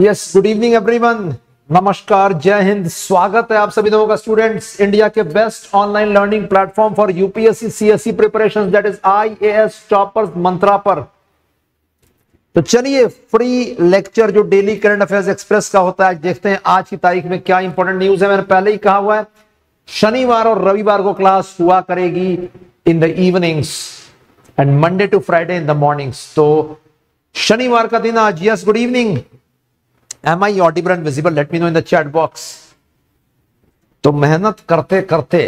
Yes good evening everyone नमस्कार जय हिंद स्वागत है आप सभी लोगों का स्टूडेंट्स इंडिया के best online learning platform for UPSC CSC preparation that is IAS toppers mantra पर तो चलिए फ्री लेक्चर जो डेली करंट अफेयर्स एक्सप्रेस का होता है देखते हैं आज की तारीख में क्या इंपॉर्टेंट न्यूज है मैंने पहले ही कहा हुआ है शनिवार और रविवार को क्लास हुआ करेगी in the evenings and Monday to Friday in the mornings तो शनिवार का दिन आज yes good evening am I audible and visible let me know in the chat box तो मेहनत करते करते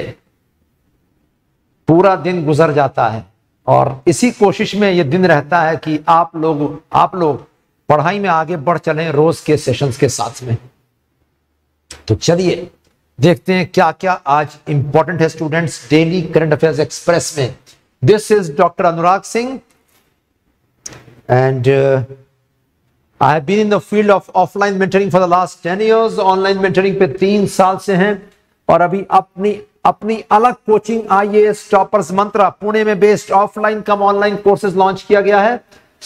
पूरा दिन गुजर जाता है और इसी कोशिश में ये दिन रहता है कि आप लोग आप लोग पढ़ाई में आगे बढ़ चलें रोज के सेशंस के साथ में तो चलिए देखते हैं क्या क्या आज इंपॉर्टेंट है students daily current affairs express में this is doctor Anurag Singh and I have been in the field of offline mentoring for the last ten years online mentoring पे तीन साल से हैं और अभी अपनी अपनी अलग coaching IAS toppers mantra Pune में based offline cum online courses launch किया गया है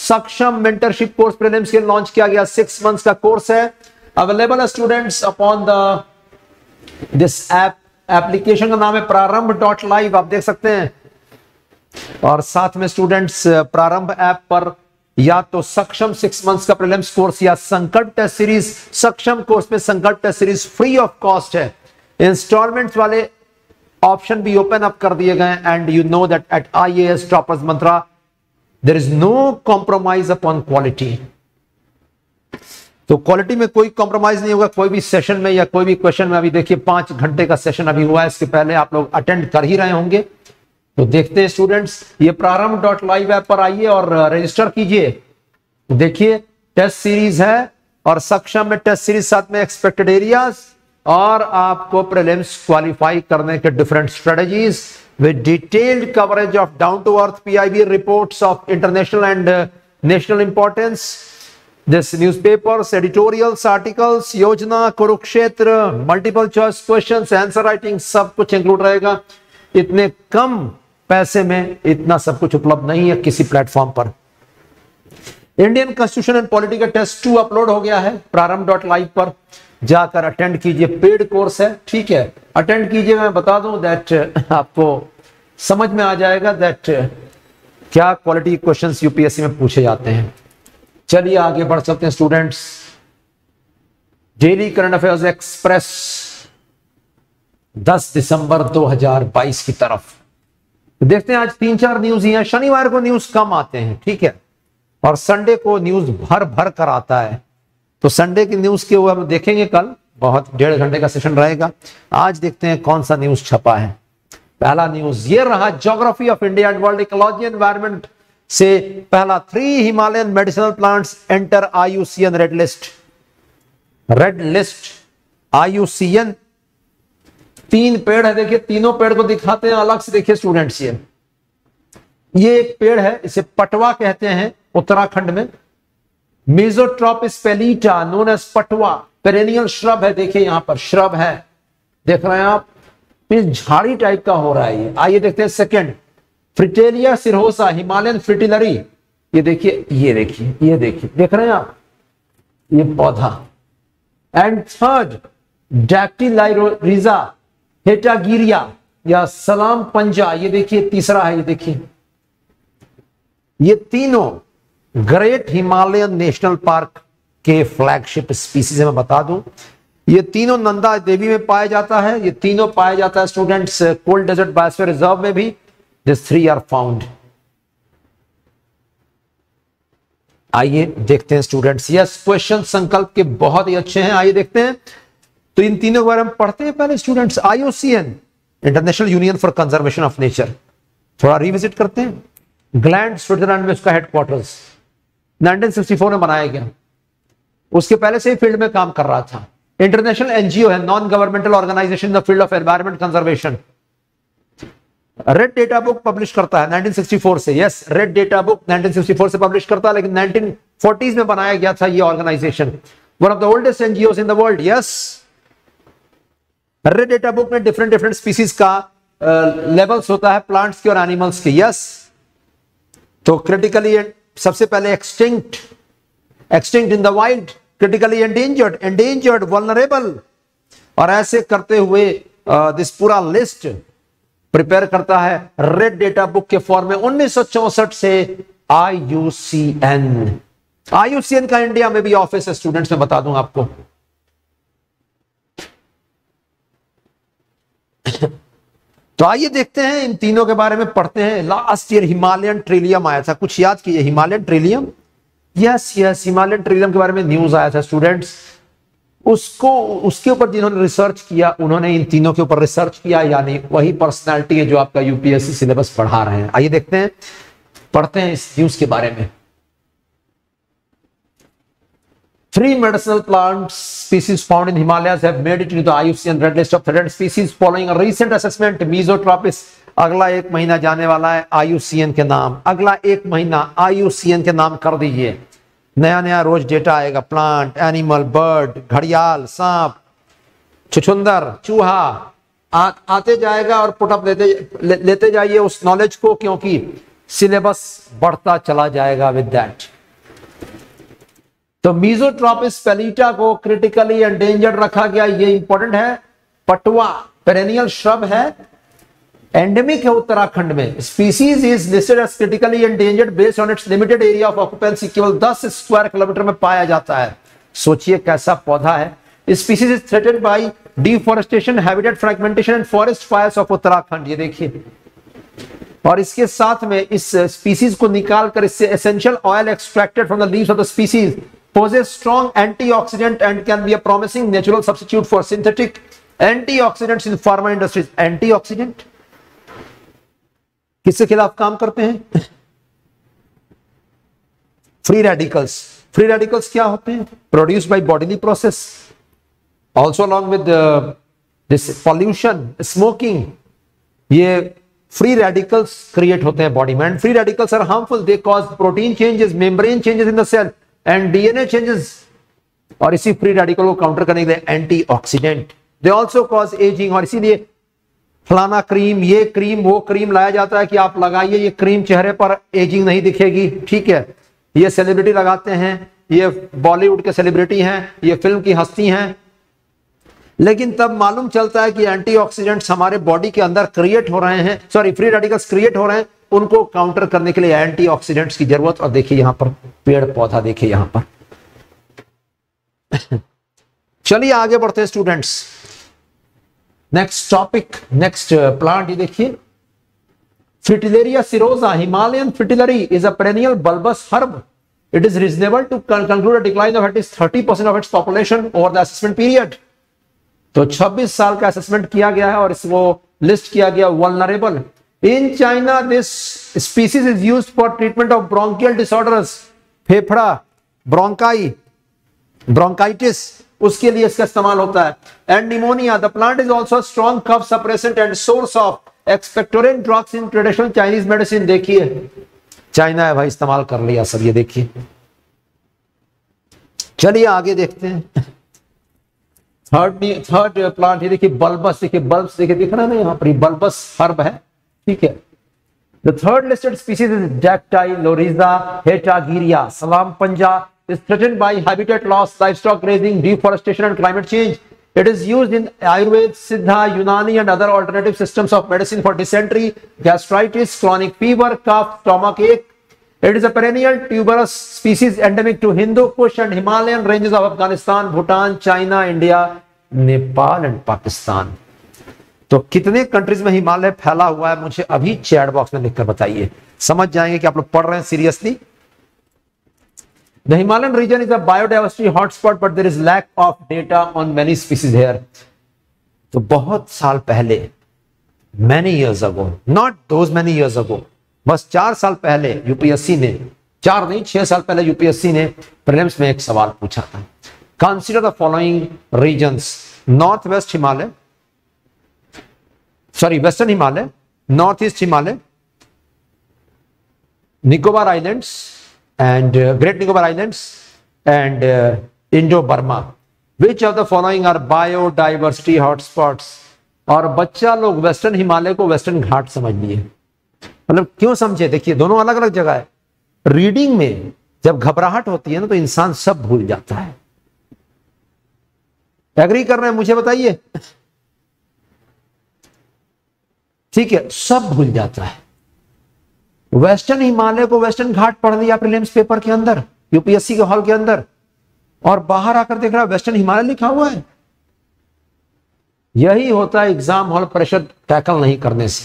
सक्षम मेंटरशिप कोर्स प्रीलिम्स के लॉन्च किया गया सिक्स मंथ्स का कोर्स है अवेलेबल है students upon the this app application का नाम है प्रारंभ डॉट लाइव आप देख सकते हैं और साथ में स्टूडेंट्स प्रारंभ ऐप पर या तो सक्षम सिक्स मंथ्स का प्रीलिम्स कोर्स या Sankat test series Saksham course में Sankat test series free of cost है इंस्टॉलमेंट वाले ऑप्शन भी ओपन अप कर दिए गए and you know that at IAS toppers mantra there is no compromise upon quality तो quality में कोई कॉम्प्रोमाइज नहीं होगा कोई भी सेशन में या कोई भी क्वेश्चन में अभी देखिए पांच घंटे का सेशन अभी हुआ है इसके पहले आप लोग अटेंड कर ही रहे होंगे तो देखते हैं स्टूडेंट्स ये प्रारंभ डॉट लाइव ऐप पर आइए और रजिस्टर uh, कीजिए देखिए टेस्ट सीरीज है और सक्षम में टेस्ट सीरीज साथ में एक्सपेक्टेड एरियाज और आपको प्रीलिम्स क्वालिफाई करने के different strategies with detailed coverage of down to earth PIB reports of international and national importance news paper editorials articles Yojana Kurukshetra multiple choice questions answer writing सब कुछ include रहेगा इतने कम पैसे में इतना सब कुछ उपलब्ध नहीं है किसी प्लेटफॉर्म पर इंडियन कॉन्स्टिट्यूशन एंड का टेस्ट टू अपलोड हो गया है प्रारंभ डॉट लाइव पर जाकर अटेंड कीजिए पेड कोर्स है ठीक है अटेंड कीजिए मैं बता दूं दैट आपको समझ में आ जाएगा दैट क्या क्वालिटी क्वेश्चन यूपीएससी में पूछे जाते हैं चलिए आगे बढ़ सकते हैं students daily current affairs express 10 दिसंबर 2022 की तरफ तो देखते हैं आज तीन चार न्यूज ही शनिवार को न्यूज कम आते हैं ठीक है और संडे को न्यूज भर भर कर आता है तो संडे की न्यूज के ऊपर देखेंगे कल बहुत डेढ़ घंटे का सेशन रहेगा आज देखते हैं कौन सा न्यूज छपा है पहला न्यूज ये रहा geography of India and world ecology environment से पहला three Himalayan medicinal plants enter IUCN red list red list IUCN तीन पेड़ है देखिए तीनों पेड़ को दिखाते हैं अलग से देखिए स्टूडेंट्स ये ये एक पेड़ है इसे पटवा कहते हैं उत्तराखंड में Meizotropis pellita known as Patwa perennial shrub है देखिए यहां पर श्रब है देख रहे हैं आप झाड़ी टाइप का हो रहा है ये आइए देखते हैं सेकेंड फ्रिटेरिया सिरहोसा हिमालयन फ्रिटिलरी ये देखिए ये देखिए ये देखिए देख रहे हैं आप ये पौधा एंड थर्ड डैक्टिलाइरोजा हेटागिरिया या सलाम पंजा ये देखिए तीसरा है ये देखिए ये तीनों ग्रेट हिमालयन नेशनल पार्क के फ्लैगशिप स्पीसीज मैं बता दूं ये तीनों नंदा देवी में पाया जाता है ये तीनों पाया जाता है students cold desert biosphere reserve में भी दिस थ्री आर फाउंड आइए देखते हैं स्टूडेंट्स यस क्वेश्चन संकल्प के बहुत ही अच्छे हैं आइए देखते हैं तो इन तीनों के बारे में पढ़ते हैं पहले students IUCN international union for conservation of nature थोड़ा रिविजिट करते हैं ग्लैंड स्विट्जरलैंड में उसका हेडक्वार्टर्स 1964 में बनाया गया उसके पहले से ही फील्ड में काम कर रहा था इंटरनेशनल एनजीओ है non governmental organization the field of environment conservation red data book publish करता है 1964 से यस रेड डेटा बुक 1964 से पब्लिश करता है लेकिन 1940s में बनाया गया था ये organization one of the oldest NGO in the world yes her data book में डिफरेंट डिफरेंट स्पीसीज का लेवल्स uh, होता है प्लांट्स के और एनिमल्स के यस yes. तो क्रिटिकली सबसे पहले extinct extinct in the wild critically endangered endangered vulnerable और ऐसे करते हुए uh, दिस पूरा लिस्ट प्रिपेयर करता है रेड डेटा बुक के फॉर्म में उन्नीस से I U C N I U C N का इंडिया में भी ऑफिस है स्टूडेंट्स में बता दूं आपको तो आइए देखते हैं इन तीनों के बारे में पढ़ते हैं लास्ट ईयर हिमालयन ट्रिलियम आया था कुछ याद कीजिए Himalayan trillium yes yes Himalayan trillium के बारे में न्यूज आया था स्टूडेंट्स उसको उसके ऊपर जिन्होंने रिसर्च किया उन्होंने इन तीनों के ऊपर रिसर्च किया यानी वही पर्सनैलिटी है जो आपका यूपीएससी सिलेबस पढ़ा रहे हैं आइए देखते हैं पढ़ते हैं इस न्यूज के बारे में Three medicinal plant species found in Himalayas have made it into the IUCN Red List of Threatened Species following a recent assessment. Mesotropis अगला एक महीना जाने वाला है IUCN के नाम अगला एक महीना IUCN के नाम कर दीजिए नया नया रोज डेटा आएगा प्लांट एनिमल बर्ड घड़ियाल सांप छुछुंदर चूहा आ, आते जाएगा और पुटअप लेते ले, लेते जाइए उस नॉलेज को क्योंकि सिलेबस बढ़ता चला जाएगा विद दैट तो मीजोट्रॉपिस पेलीटा को क्रिटिकली एंडेंजर्ड रखा गया ये इंपॉर्टेंट है पटवा पेरेनियल श्रब है एंडेमिक है उत्तराखंड में species is listed as critically endangered based on its limited area of occupancy केवल 10 स्क्वायर किलोमीटर में पाया जाता है सोचिए कैसा पौधा है species is threatened by deforestation habitat fragmentation and forest fires of Uttarakhand ये देखिए और इसके साथ में इस स्पीसीज को निकालकर इससे essential oil extracted from the leaves of the species possess strong antioxidant and can be a promising natural substitute for synthetic antioxidants in pharma industries antioxidant किसके खिलाफ काम करते हैं फ्री रेडिकल्स फ्री रेडिकल्स क्या होते हैं produce by bodily process also along with this pollution smoking ये free radicals create होते हैं बॉडी में and free radicals are harmful they cause protein changes membrane changes in the cell and DNA changes और इसी free radical को counter करने के लिए antioxidant they also cause ageing और इसीलिए फलाना क्रीम ये क्रीम वो क्रीम लाया जाता है कि आप लगाइए ये क्रीम चेहरे पर एजिंग नहीं दिखेगी ठीक है ये सेलिब्रिटी लगाते हैं ये बॉलीवुड के सेलिब्रिटी हैं ये फिल्म की हस्ती हैं लेकिन तब मालूम चलता है कि एंटीऑक्सीडेंट्स हमारे बॉडी के अंदर क्रिएट हो रहे हैं सॉरी फ्री रेडिकल्स क्रिएट हो रहे हैं उनको काउंटर करने के लिए एंटीऑक्सीडेंट्स की जरूरत और देखिए यहां पर पेड़ पौधा देखिए यहां पर चलिए आगे बढ़ते हैं students next topic next plant देखिए Fritillaria cirrhosa Himalayan fritillary is a perennial bulbous herb it is reasonable to conclude decline of at at least 30% of its population over assessment period तो 26 साल का असेसमेंट किया गया है और इसको list किया गया vulnerable in China this species is use for treatment of bronchial disorders फेफड़ा ब्रोंकाई ब्रोंकाइटिस उसके लिए इसका इस्तेमाल होता है and pneumonia the plant is also strong cough suppressant and source of expectorant drugs in traditional Chinese medicine देखिए China है भाई इस्तेमाल कर लिया सब ये देखिए चलिए आगे देखते हैं थर्ड थर्ड प्लांट ये देखिए बल्बस देखिए बल्ब देखिए दिख रहा है ना यहाँ पर बल्बस हर्ब है ठीक है। The third listed species is Dactylorhiza hetagiria salampanja, is threatened by habitat loss, livestock grazing, deforestation and climate change. It is used in Ayurveda, Siddha, Unani and other alternative systems of medicine for dysentery, gastritis, chronic fever, cough, stomach ache. It is a perennial tuberous species endemic to Hindu Kush and Himalayan ranges of Afghanistan, Bhutan, China, India, Nepal and Pakistan. तो कितने countries में हिमालय फैला हुआ है मुझे अभी chat box में लिखकर बताइए समझ जाएंगे कि आप लोग पढ़ रहे हैं seriously The region is is a biodiversity hotspot, but there is lack of data on many species तो बहुत साल पहले many years ago not those many years ago बस चार साल पहले यूपीएससी ने चार नहीं छह साल पहले यूपीएससी ने प्रेम्स में एक सवाल पूछा था consider the following region north west Himalaya sorry western Himalaya north east Himalaya Nicobar islands and great Nicobar islands and Indo Burma which of the following are biodiversity are और बच्चा लोग वेस्टर्न हिमालय को वेस्टर्न घाट समझ लिए मतलब क्यों समझे देखिए दोनों अलग अलग जगह है रीडिंग में जब घबराहट होती है ना तो इंसान सब भूल जाता है एग्री कर रहे हैं मुझे बताइए ठीक है सब भूल जाता है वेस्टर्न हिमालय को वेस्टर्न घाट पढ़ लिया प्रीलिम्स पेपर के अंदर यूपीएससी के हॉल के अंदर और बाहर आकर देख रहा है वेस्टर्न हिमालय लिखा हुआ है यही होता है एग्जाम हॉल प्रेशर टैकल नहीं करने से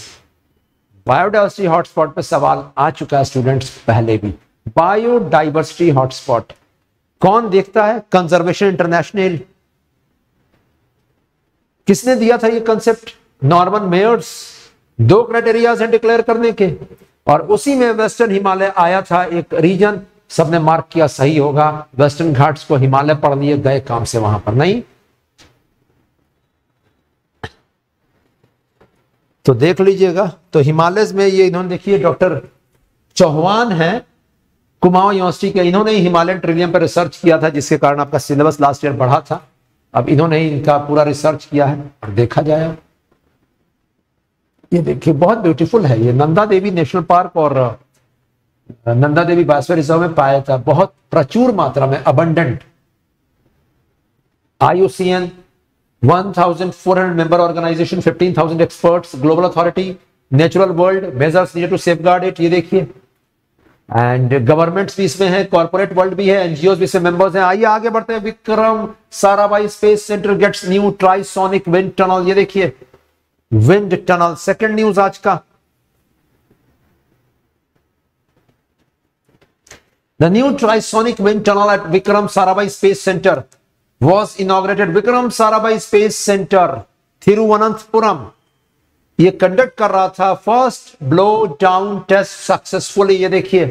बायोडाइवर्सिटी हॉटस्पॉट पे सवाल आ चुका है स्टूडेंट्स पहले भी बायोडाइवर्सिटी हॉटस्पॉट कौन देखता है कंजर्वेशन इंटरनेशनल किसने दिया था ये कंसेप्ट नॉर्मन मेयर्स दो क्राइटेरियाज हैं डिक्लेयर करने के और उसी में वेस्टर्न हिमालय आया था एक रीजन सबने मार्क किया सही होगा वेस्टर्न घाट्स को हिमालय पढ़ लिए गए काम से वहां पर नहीं तो देख लीजिएगा तो हिमालय में ये इन्होंने देखिए डॉक्टर चौहान है कुमाऊं यूनिवर्सिटी के इन्होंने ही हिमालयन ट्रिलियम पर रिसर्च किया था जिसके कारण आपका सिलेबस लास्ट ईयर बढ़ा था अब इन्होंने ही इनका पूरा रिसर्च किया है और देखा जाएगा ये देखिए बहुत ब्यूटीफुल है ये नंदा देवी नेशनल पार्क और नंदा देवी बायोस्फीयर रिजर्व में पाया था बहुत प्रचुर मात्रा में abundant IUCN 1400 member organization 15000 experts global authority natural world measures need to safeguard it ये देखिए एंड गवर्नमेंट्स भी इसमें है कॉर्पोरेट वर्ल्ड भी है एनजीओ भी इसमें मेंबर्स हैं आइए आगे बढ़ते हैं Vikram Sarabhai space centre gets new trisonic wind tunnel ये देखिए विंड टनल सेकंड न्यूज आज का the new trisonic wind tunnel at Vikram Sarabhai space centre was integrated Vikram Sarabhai space centre Thiruvananthapuram ये कंडक्ट कर रहा था first blow down test successfully ये देखिए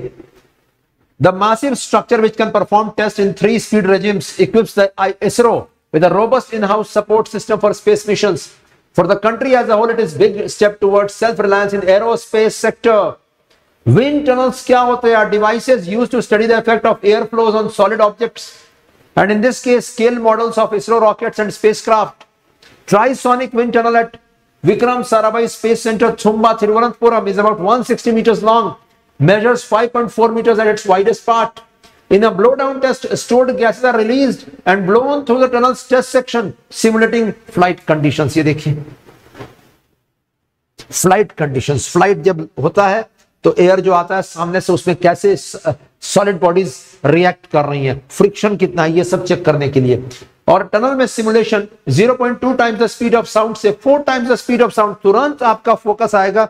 the massive structure which can perform test in three speed regimes equips the ISRO with a robust in house support system for space missions For the country as a whole, it is big step towards self-reliance in aerospace sector. Wind tunnels kya hote are devices used to study the effect of air flows on solid objects. And in this case, scale models of ISRO rockets and spacecraft. Trisonic wind tunnel at Vikram Sarabhai Space Center, Thumba Thiruvananthapuram is about 160 meters long, measures 5.4 meters at its widest part. In a blowdown test, stored gases are released and blown through the tunnel's test section, simulating flight conditions. ye dekhiye flight condition flight जब होता है तो air जो आता है सामने से उसमें कैसे सॉलिड बॉडीज रिएक्ट कर रही हैं फ्रिक्शन कितना है ये सब चेक करने के लिए और टनल में simulation 0.2 times the speed of sound से 4 times the speed of sound तुरंत आपका फोकस आएगा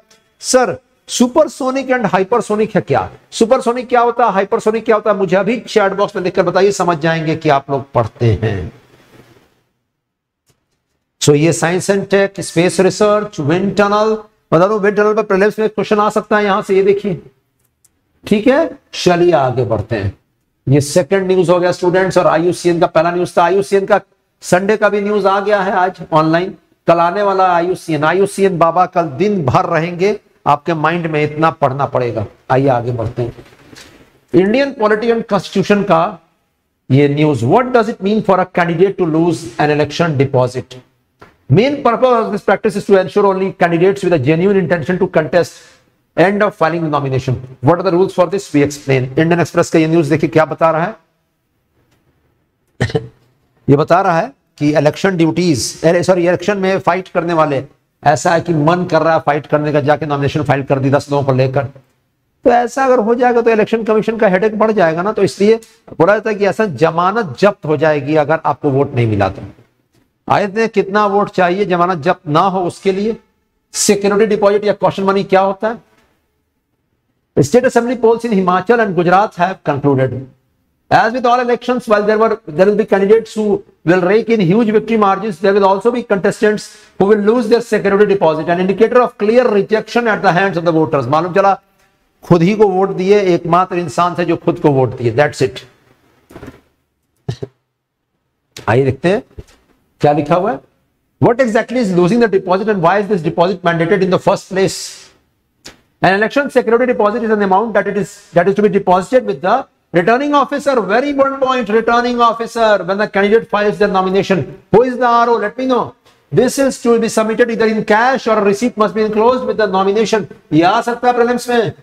सर सुपरसोनिक एंड हाइपरसोनिक है क्या सुपरसोनिक क्या होता है हाइपरसोनिक क्या होता है मुझे अभी चैट बॉक्स में लिखकर बताइए समझ जाएंगे कि आप लोग पढ़ते हैं सो so, ये science and tech space research wind tunnel बता दो विंड टनल पर प्रिलिम्स में क्वेश्चन आ सकता है यहां से ये देखिए ठीक है चलिए आगे बढ़ते हैं ये सेकंड न्यूज हो गया स्टूडेंट्स और आयुसीएन का पहला न्यूज था आयुसीएन का संडे का भी न्यूज आ गया है आज ऑनलाइन कल आने वाला आयुसीएन आयुसीएन बाबा कल दिन भर रहेंगे आपके माइंड में इतना पढ़ना पड़ेगा आइए आगे बढ़ते हैं इंडियन पॉलिटी एंड कॉन्स्टिट्यूशन का ये news what does it mean for a candidate to lose an election deposit main purpose of this practice is to ensure only candidates with a genuine intention to contest and of filing nomination what are the rules for this we explain Indian Express का ये news देखिए क्या बता रहा है ये बता रहा है कि इलेक्शन ड्यूटीज सॉरी इलेक्शन में फाइट करने वाले ऐसा है कि मन कर रहा है फाइट करने का जाके नॉमिनेशन फाइल कर दी दस लोगों को लेकर तो ऐसा अगर हो जाएगा तो इलेक्शन कमीशन का हेडेक बढ़ जाएगा ना तो इसलिए बोला जाता है कि ऐसा जमानत जब्त हो जाएगी अगर आपको वोट नहीं मिला तो आए कितना वोट चाहिए जमानत जब्त ना हो उसके लिए सिक्योरिटी डिपॉजिट या क्वेश्चन मनी क्या होता है state assembly polls in Himachal and Gujarat have concluded As with all elections, while there were there will be candidates who will rake in huge victory margins, there will also be contestants who will lose their security deposit, an indicator of clear rejection at the hands of the voters. मालूम चला खुद ही को vote दिए एकमात्र इंसान थे जो खुद को वोट दिए दैट्स इट आइए देखते हैं क्या लिखा हुआ है what exactly is losing the deposit and why is this deposit mandated in the first place An election security deposit is an amount that it is that is to be deposited with the Returning officer, very one point, returning officer, when the candidate files their nomination, who is the RO? Let me know. This is to be submitted either in cash or a receipt must be enclosed with the nomination. ये आ सकता है prelims में.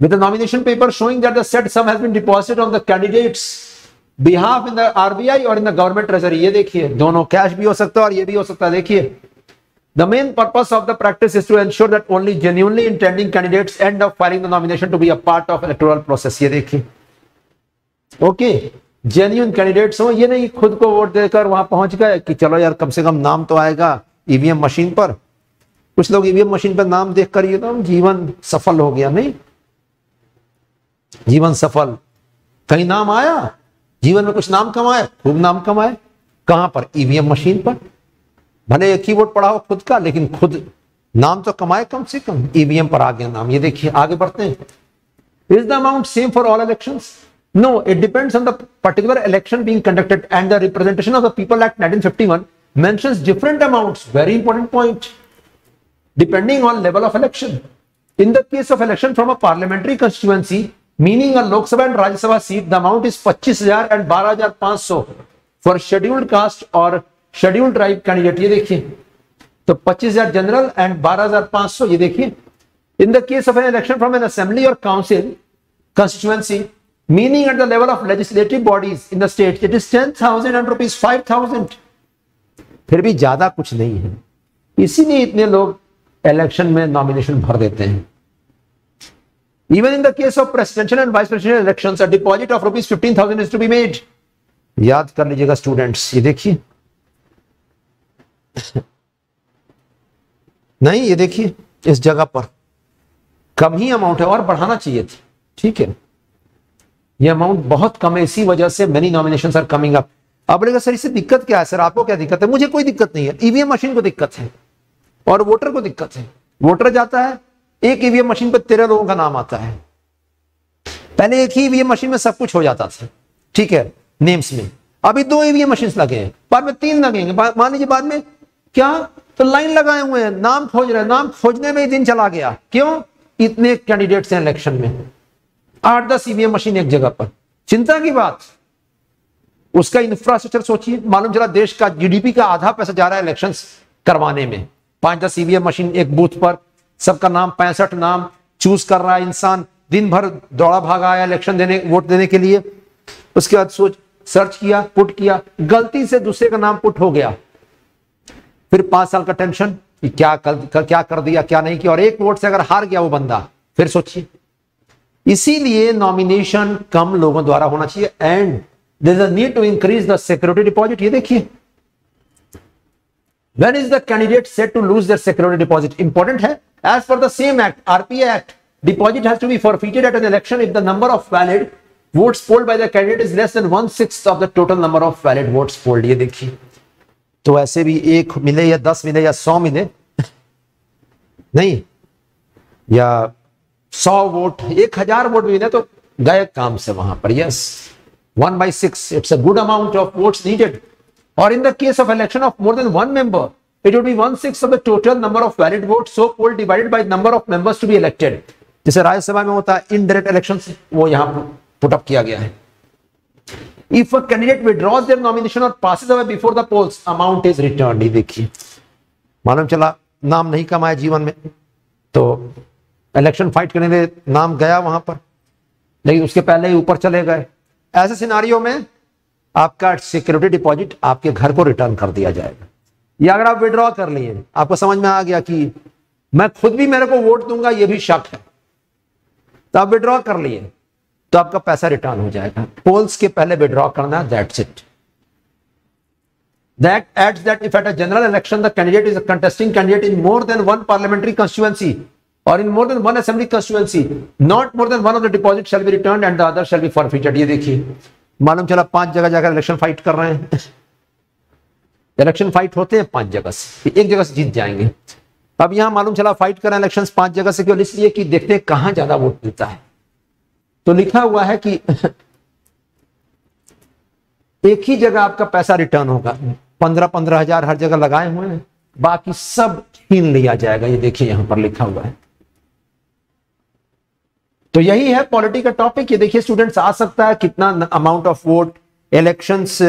With the nomination paper showing that the said sum has been deposited on the candidate's behalf in the RBI or in the government treasury. ये देखिए दोनों cash भी हो सकता है और ये भी हो सकता है देखिए The main purpose of the practice is to ensure that only genuinely intending candidates end up filing the nomination to be a part of electoral process. ये देखिए, okay, genuine candidates हो ये नहीं खुद को वोट देकर वहाँ पहुँच गए कि चलो यार कम से कम नाम तो आएगा EVM मशीन पर कुछ लोग EVM मशीन पर नाम देखकर ये तो जीवन सफल हो गया नहीं जीवन सफल कहीं नाम आया जीवन में कुछ नाम कमाए खूब नाम कमाए कहाँ पर EVM मशीन पर भले ये कीबोर्ड पढ़ा खुद का लेकिन खुद नाम तो कमाए कम से कम ईवीएम e पर आ गया नाम ये देखिए आगे बढ़ते हैं is the amount same for all election no it depends on the particular election being conducted and the representation of the people act nineteen fifty one मैं different amount very important point depending on level of election in the case of election from a parliamentary constituency meaning Lok Sabha and Rajya Sabha seat the amount is पच्चीस हजार and बारह हजार पांच सौ for scheduled caste और schedule tribe candidate ये देखिए तो 25000 जनरल एंड 12500 ये देखिए in the case of an election from an assembly और council meaning at the level of legislative bodies in the state it is ten thousand and rupees five thousand फिर भी ज्यादा कुछ नहीं है इसीलिए इतने लोग इलेक्शन में नॉमिनेशन भर देते हैं even in the case of presidential and vice presidential election deposit of rupees fifteen thousand is to be made याद कर लीजिएगा स्टूडेंट्स ये देखिए नहीं ये देखिए इस जगह पर कम ही अमाउंट है और बढ़ाना चाहिए थी ठीक है ये अमाउंट बहुत कम है इसी वजह से many nomination are coming up अब बोलेगा सर इससे दिक्कत क्या है सर आपको क्या दिक्कत है मुझे कोई दिक्कत नहीं है ईवीएम e मशीन को दिक्कत है और वोटर को दिक्कत है वोटर जाता है एक ईवीएम e मशीन पर तेरह लोगों का नाम आता है पहले एक ही ईवीएम e मशीन में सब कुछ हो जाता था ठीक है नेम्स में अभी दो ईवीएम मशीन लगे हैं बाद में तीन लगेंगे मान लीजिए बाद में क्या तो लाइन लगाए हुए हैं नाम खोज रहे हैं नाम खोजने में ही दिन चला गया क्यों इतने कैंडिडेट्स हैं इलेक्शन में आठ दस ईवीएम मशीन एक जगह पर चिंता की बात उसका इंफ्रास्ट्रक्चर सोचिए मालूम चला देश का जीडीपी का आधा पैसा जा रहा है इलेक्शन करवाने में पांच दस ईवीएम मशीन एक बूथ पर सबका नाम पैंसठ नाम चूज कर रहा है इंसान दिन भर दौड़ा भागा आया इलेक्शन देने वोट देने के लिए उसके बाद सोच सर्च किया पुट किया गलती से दूसरे का नाम पुट हो गया फिर पांच साल का टेंशन कि क्या कर, कर, क्या कर दिया क्या नहीं किया और एक वोट से अगर हार गया वो बंदा फिर सोचिए इसीलिए नॉमिनेशन कम लोगों द्वारा होना चाहिए and there a need to increase the security deposit ये देखिए when is the candidate set to lose their security deposit important है as per the same act RPA act deposit has to be forfeited at an election if the number of valid votes polled by the candidate is less than one six of the total number of valid votes polled ये देखिए तो ऐसे भी एक मिले या दस मिले या सौ मिले नहीं या सौ वोट एक हजार वोट मिले तो गए काम से वहां पर yes one by six it's a good amount of votes needed और in the case of election of more than one member it would be one six of the total number of valid vote so poll divided by number of members to be elected जैसे राज्यसभा में होता है indirect election वो यहां put up किया गया है if a candidate withdraws their nomination और passes away before the polls amount is return ये देखिए मालूम चला नाम नहीं कमाया जीवन में तो इलेक्शन फाइट करने लिए नाम गया वहां पर लेकिन उसके पहले ही ऊपर चले गए ऐसे सिनारियों में आपका सिक्योरिटी डिपॉजिट आपके घर को रिटर्न कर दिया जाएगा या अगर आप विड्रॉ कर लिए आपको समझ में आ गया कि मैं खुद भी मेरे को वोट दूंगा ये भी शक है तो आप विड्रॉ कर लिए तो आपका पैसा रिटर्न हो जाएगा पोल्स के पहले विड्रॉ करना that's it that its that if at a general election the candidate is a contesting candidate in more than one parliamentary constituency और in more than one assembly constituency not more than one of the deposit shall be return and the other shall be forfeited ये देखिए मालूम चला पांच जगह जाकर election fight कर रहे हैं इलेक्शन फाइट होते हैं पांच जगह से एक जगह से जीत जाएंगे अब यहां मालूम चला फाइट कर रहे हैं इलेक्शन पांच जगह से क्यों इसलिए कि देखते हैं कहां ज्यादा वोट मिलता है तो लिखा हुआ है कि एक ही जगह आपका पैसा रिटर्न होगा पंद्रह पंद्रह हजार हर जगह लगाए हुए हैं बाकी सब छीन लिया जाएगा ये देखिए यहां पर लिखा हुआ है तो यही है पॉलिटी का टॉपिक ये देखिए स्टूडेंट्स आ सकता है कितना अमाउंट ऑफ वोट इलेक्शंस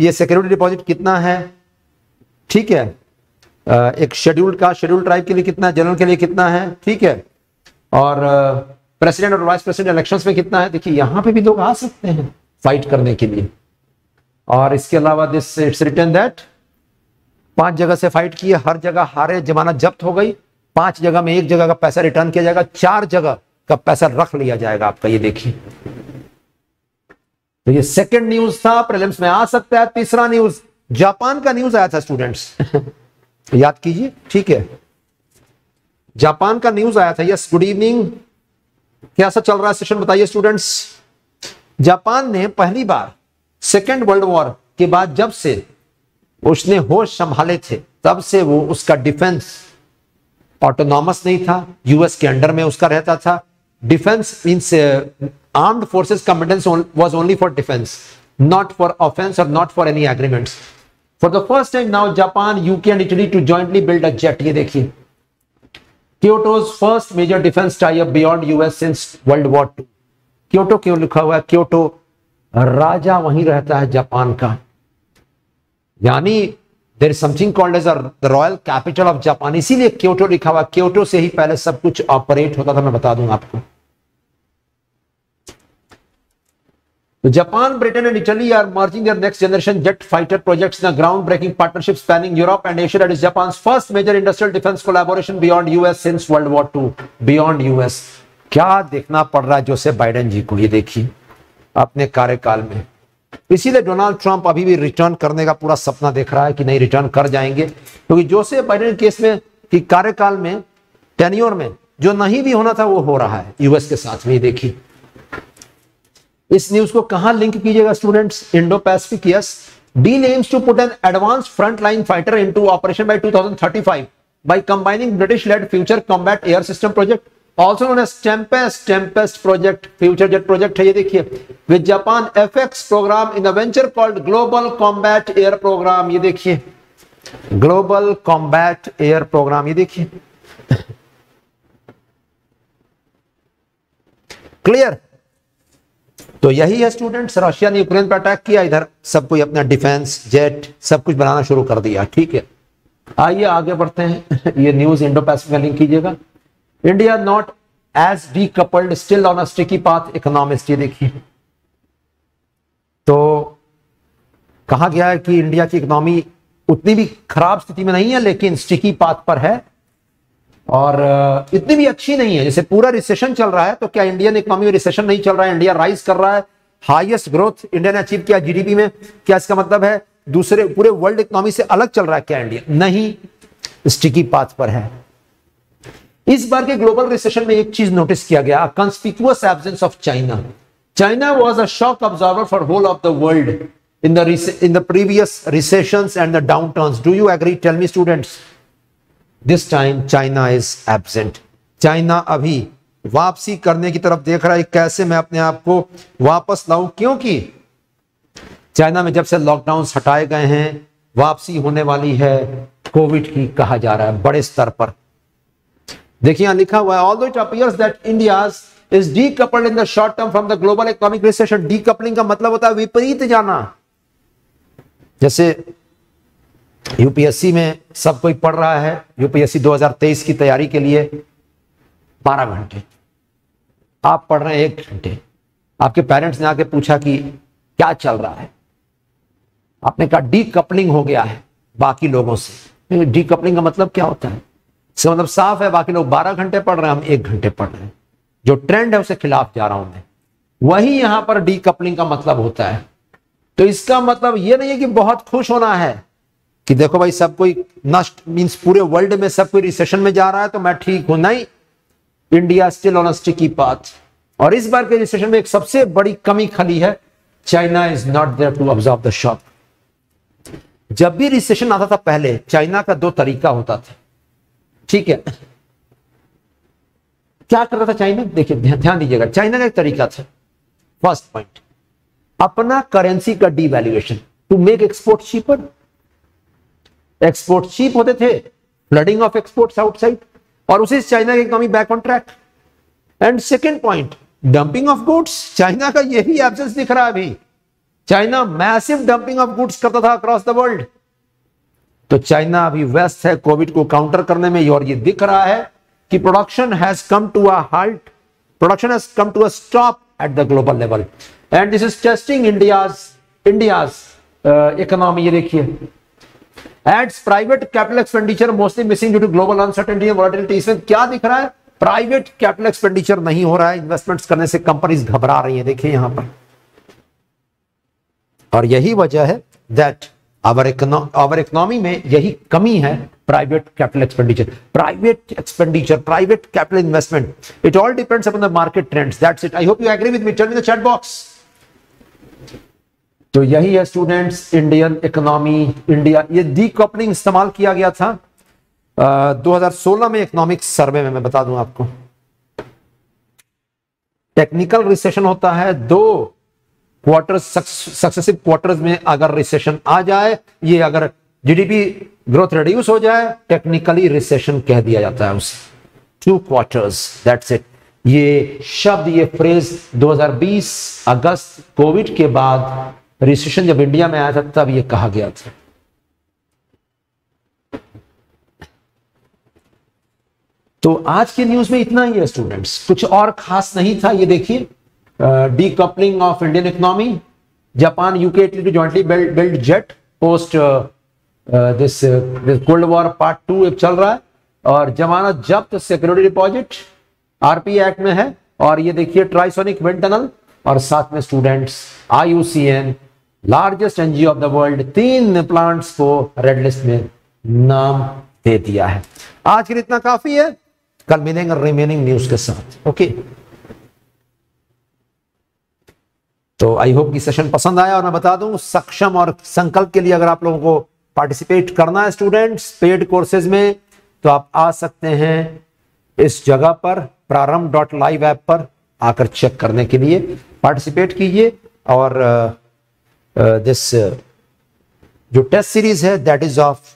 ये सिक्योरिटी डिपॉजिट कितना है ठीक है एक शेड्यूल्ड का शेड्यूल ट्राइब के लिए कितना जनरल के लिए कितना है ठीक है और प्रेसिडेंट और वाइस प्रेसिडेंट इलेक्शन में कितना है देखिए यहां पर भी लोग आ सकते हैं फाइट करने के लिए और इसके अलावा दिस इट्स रिटर्न दैट पांच जगह से फाइट किए हर जगह हारे जमानत जब्त हो गई पांच जगह में एक जगह का पैसा रिटर्न किया जाएगा चार जगह का पैसा रख लिया जाएगा आपका ये देखिए तो ये सेकंड न्यूज था प्रिलिम्स में आ सकता है तीसरा न्यूज जापान का न्यूज आया था स्टूडेंट्स याद कीजिए ठीक है जापान का न्यूज आया था यस गुड इवनिंग कैसा चल रहा है सेशन बताइए स्टूडेंट्स जापान ने पहली बार सेकेंड वर्ल्ड वॉर के बाद जब से उसने होश संभाले थे तब से वो उसका डिफेंस ऑटोनॉमस नहीं था यूएस के अंडर में उसका रहता था defence means armed forces commandments was only for defence not for offence और not for any agreement for the first time now Japan UK and Italy to jointly build a jet ये देखिए Kyoto's first major defence tie up beyond US since World War Kyoto क्यों लिखा हुआ है Kyoto राजा वहीं रहता है Japan का यानी there is something called as royal capital of Japan इसीलिए क्योटो लिखा हुआ क्योटो से ही पहले सब कुछ ऑपरेट होता था मैं बता दूंगा आपको Japan Britain and Italy are marching their next generation jet fighter projects in ground breaking partnership spanning Europe and Asia that is Japan's first major industrial defence collaboration beyond US since World War 2 beyond US क्या देखना पड़ रहा है जोसे Biden जी को ये देखिए अपने कार्यकाल में इसीलिए डोनाल्ड ट्रंप अभी भी रिटर्न करने का पूरा सपना देख रहा है कि नहीं रिटर्न कर जाएंगे क्योंकि तो जोसे बाइडेन केस में कि कार्यकाल में टेन्योर में जो नहीं भी होना था वो हो रहा है यूएस के साथ में देखिए इस न्यूज को कहा लिंक कीजिएगा students Indo Pacific yes the names to put an advance front line fighter to operation by two by five by combining British led future combat air system project also known as Tempest project future jet project है ये देखिए with Japan F programme in a venture called global combat air programme ये देखिए global combat air programme ये देखिए clear तो यही है स्टूडेंट्स रशिया ने यूक्रेन पर अटैक किया इधर सब कोई अपना डिफेंस जेट सब कुछ बनाना शुरू कर दिया ठीक है आइए आगे बढ़ते हैं ये न्यूज इंडो पैसिफिक लिंक कीजिएगा India not as decoupled still on sticky path economist ये देखिए तो कहा गया है कि इंडिया की इकोनॉमी उतनी भी खराब स्थिति में नहीं है लेकिन स्टिकी पाथ पर है और इतनी भी अच्छी नहीं है जैसे पूरा रिसेशन चल रहा है तो क्या इंडियन इकोनॉमी में रिसेशन नहीं चल रहा है इंडिया राइज कर रहा है हाईएस्ट ग्रोथ इंडिया ने अचीव किया जीडीपी में क्या इसका मतलब है दूसरे पूरे वर्ल्ड इकोनॉमी से अलग चल रहा है क्या इंडिया नहीं स्टिकी पाथ पर है इस बार के ग्लोबल रिसेशन में एक चीज नोटिस किया गया conspicuous absence of China China was a shock observer for whole of the world in the in the previous recession and the downturn do you agree tell me students this time China is absent China अभी वापसी करने की तरफ देख रहा है कैसे मैं अपने आप को वापस लाऊं क्योंकि चाइना में जब से लॉकडाउन हटाए गए हैं वापसी होने वाली है कोविड की कहा जा रहा है बड़े स्तर पर देखिए यहां लिखा हुआ है all though it appears that India is decoupled in the short term from the global economic recession decoupling का मतलब होता है विपरीत जाना जैसे यूपीएससी में सब कोई पढ़ रहा है यूपीएससी 2023 की तैयारी के लिए 12 घंटे आप पढ़ रहे हैं एक घंटे आपके पेरेंट्स ने आके पूछा कि क्या चल रहा है आपने कहा डी कपलिंग हो गया है बाकी लोगों से डी कपलिंग का मतलब क्या होता है से मतलब साफ है बाकी लोग 12 घंटे पढ़ रहे हैं हम एक घंटे पढ़ रहे हैं जो ट्रेंड है उसके खिलाफ जा रहा हूं मैं वही यहां पर डी कपलिंग का मतलब होता है तो इसका मतलब यह नहीं है कि बहुत खुश होना है कि देखो भाई सब कोई नष्ट मींस पूरे वर्ल्ड में सब कोई रिसेशन में जा रहा है तो मैं ठीक हूं नहीं India still on key path और इस बार के रिसेशन में एक सबसे बड़ी कमी खली है China is not there to observe the shock जब भी रिसेशन आता था पहले चाइना का दो तरीका होता था ठीक है क्या कर रहा था चाइना देखिए ध्यान दीजिएगा चाइना का एक तरीका था फर्स्ट पॉइंट अपना करेंसी का devaluation to make export cheaper export cheap होते थे फ्लडिंग ऑफ एक्सपोर्ट्स आउटसाइड और उसे चाइना की कमी back on track and second point dumping of goods China का यही भी एब्सेंस दिख रहा है अभी China massive dumping of goods करता था अक्रॉस द वर्ल्ड तो चाइना अभी व्यस्त है कोविड को काउंटर करने में और ये दिख रहा है कि production has come to a halt production has come to a stop at the global level and this is testing India India economy ये देखिए aids private capital expenditure mostly missing due to global uncertainty and इसमें क्या दिख रहा है private capital expenditure नहीं हो रहा है इन्वेस्टमेंट्स करने से कंपनीज घबरा रही है देखिए यहां पर और यही वजह है दैट आवर इकोनॉमी में यही कमी है private capital expenditure private expenditure private capital investment it all depends upon the market trends that's it I hope you agree with me tell in the chat box तो यही है students Indian economy India ये decoupling इस्तेमाल किया गया था आ, 2016 में economic survey में मैं बता दूं आपको टेक्निकल रिसेशन होता है दो क्वार्टर सक्सेसिव क्वार्टर्स में अगर रिसेशन आ जाए ये अगर जीडीपी ग्रोथ रिड्यूस हो जाए टेक्निकली रिसेशन कह दिया जाता है उसे टू क्वार्टर्स दैट्स इट ये शब्द ये फ्रेज 2020 अगस्त कोविड के बाद रिसेशन जब इंडिया में आया था तब ये कहा गया था तो आज के न्यूज में इतना ही है स्टूडेंट्स कुछ और खास नहीं था ये देखिए decoupling of Indian economy Japan UK Italy to jointly build build jet post this cold war part two चल रहा है और जमानत जब्त सिक्योरिटी डिपॉजिट आरपी एक्ट में है और ये देखिए ट्राइसोनिक विंड टनल और साथ में students I largest NGO of the world तीन प्लांट्स को रेड लिस्ट में नाम दे दिया है आज के लिए इतना काफी है कल मिलेंगे रिमेनिंग न्यूज के साथ ओके तो आई होप कि सेशन पसंद आया और मैं बता दूं सक्षम और संकल्प के लिए अगर आप लोगों को पार्टिसिपेट करना है स्टूडेंट्स पेड कोर्सेज में तो आप आ सकते हैं इस जगह पर प्रारंभ डॉट लाइव ऐप पर आकर चेक करने के लिए पार्टिसिपेट कीजिए और दिस uh, uh, जो टेस्ट सीरीज है that is of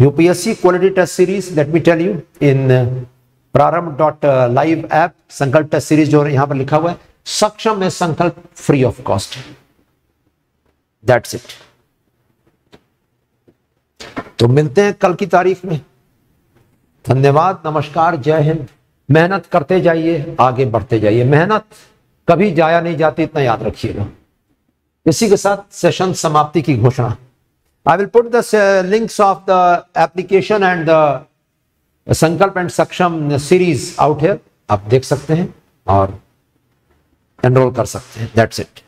UPSC quality test series let me tell you in Prarambh dot live app Sankalp test series जो यहां पर लिखा हुआ है सक्षम है Sankalp free of cost that's it तो मिलते हैं कल की तारीख में धन्यवाद नमस्कार जय हिंद मेहनत करते जाइए आगे बढ़ते जाइए मेहनत कभी जाया नहीं जाती इतना याद रखिएगा इसी के साथ सेशन समाप्ति की घोषणा I will put the links of the application and the Sankalp and Saksham series out है आप देख सकते हैं और एनरोल कर सकते हैं दैट्स इट